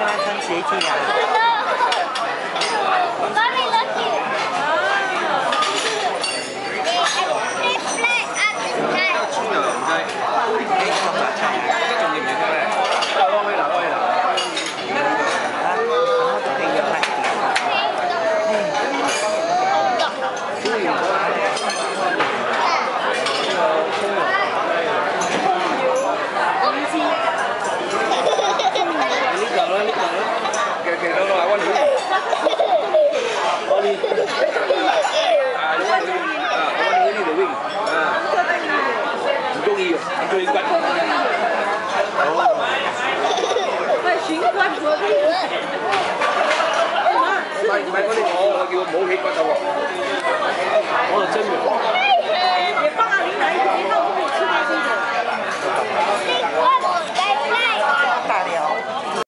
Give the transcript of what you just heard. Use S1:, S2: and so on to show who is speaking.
S1: 跟他穿鞋去
S2: 两
S1: 买买嗰啲，我叫武器骨头喎。